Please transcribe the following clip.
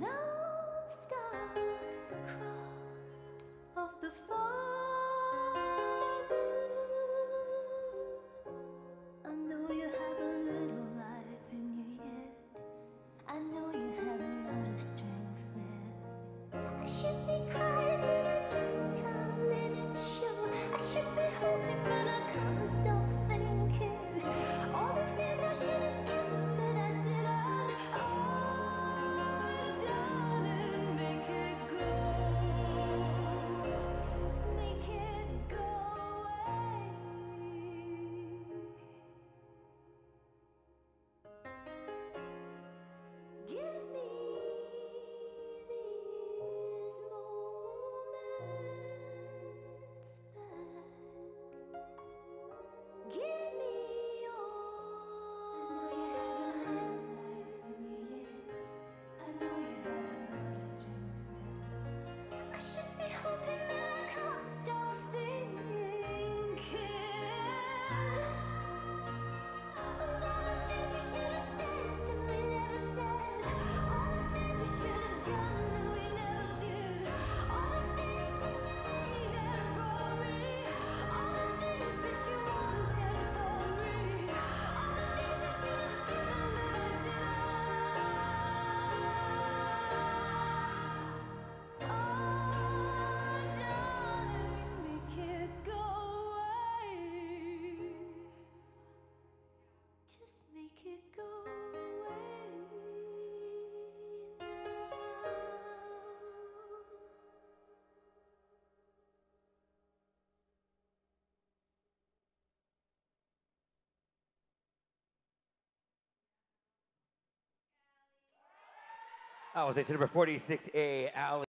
Now starts the cry of the fall. I was it to number 46A, Allie.